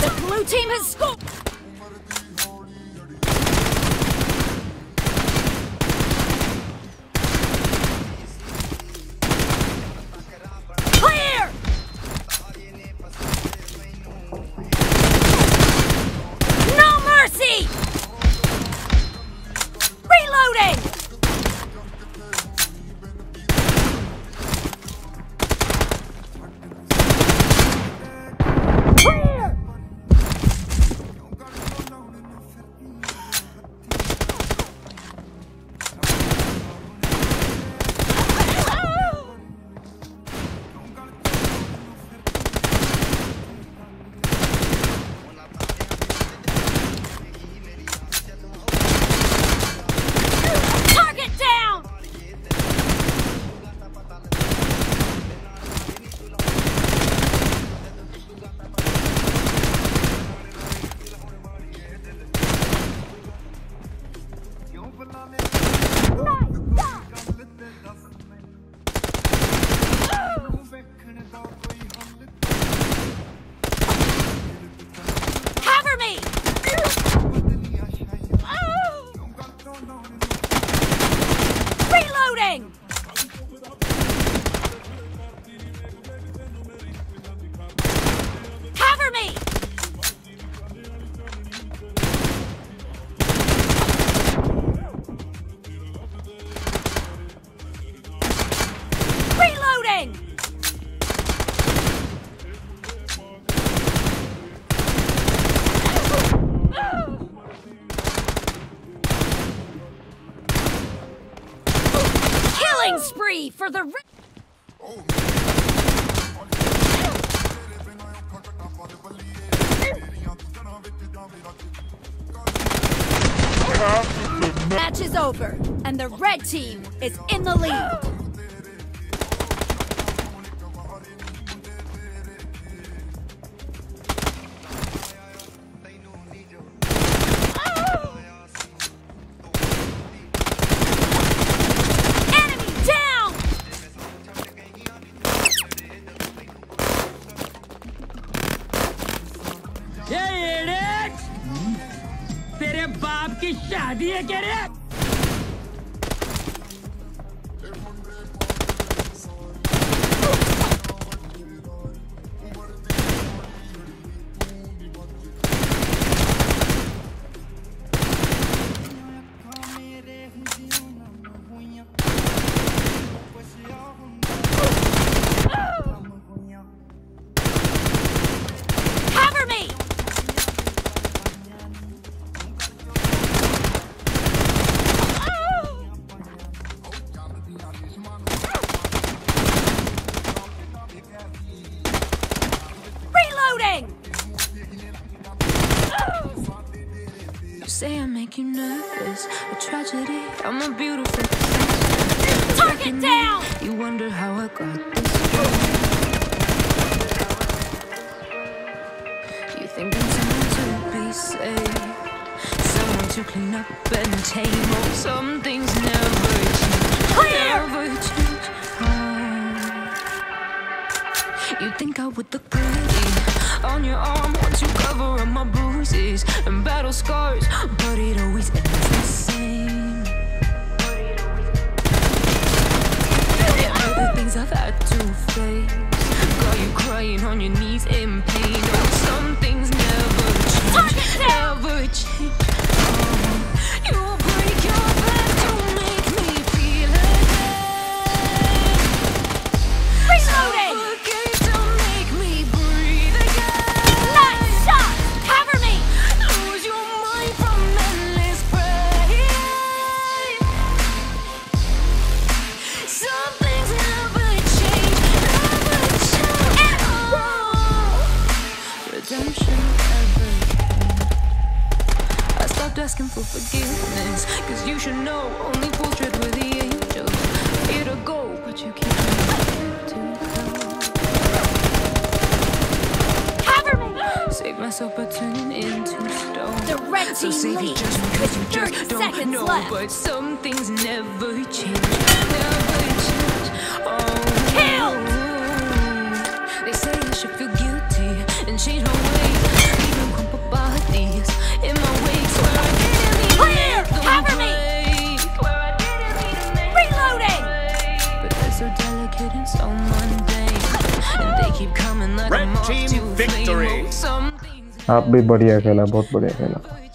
The blue team has scored! Killing spree for the. Match is over, and the red team is in the lead. बाप की शादी है क्या रे? Say I make you nervous, a tragedy. I'm a beautiful Target down! You wonder how I got this far. You think I'm someone to be saved, someone to clean up and tame. Oh, some things never change, Clear! never change. Oh. You think I would look pretty on your arm battle scars, but it always ends the same. Yeah, the things I've had to face got you crying on your knees in pain. Oh, some things never change, never change. Redemption ever came. I stopped asking for forgiveness, cause you should know only tread where the angels to go, but you keep trying to go. Cover me! Save myself by turning into stone. The red So team leads just because you with just 30 don't seconds know. left. But some things never change, never change. Oh, Killed! They say I should so mundane. And they keep coming like Red team victory. Oh,